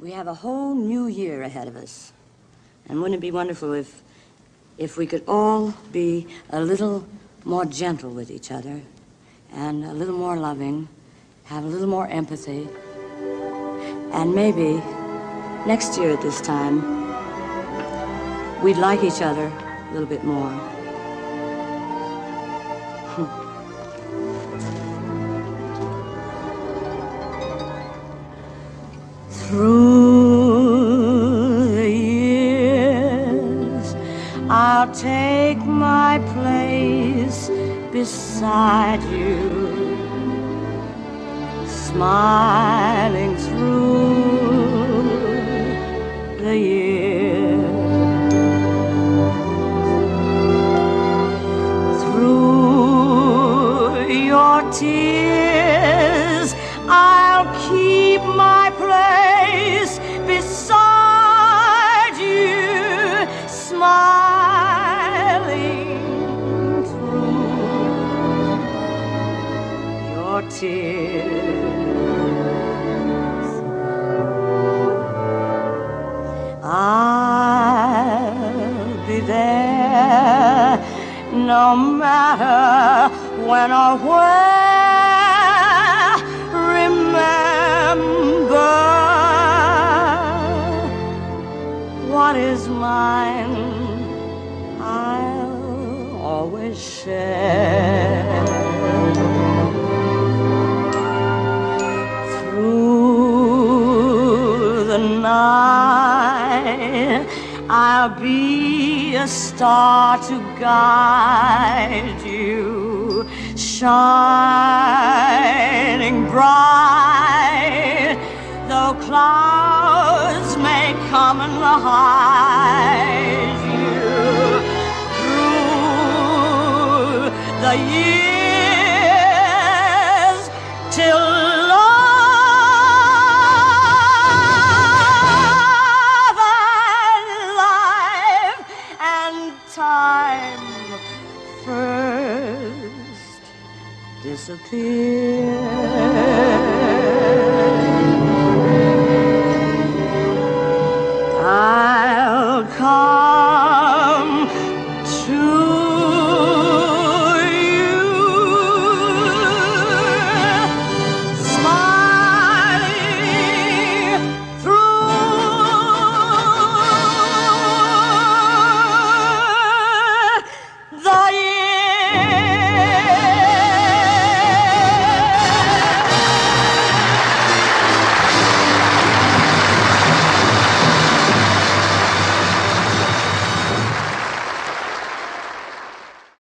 We have a whole new year ahead of us. And wouldn't it be wonderful if, if we could all be a little more gentle with each other and a little more loving, have a little more empathy, and maybe next year at this time, we'd like each other a little bit more. Through I'll take my place beside you, smiling through the years. Through your tears, I'll keep my place tears. I'll be there no matter when or where. Remember what is mine, I'll always share. Night, I'll be a star to guide you, shining bright. Though clouds may come and hide you through the years till time first disappeared. I'll call.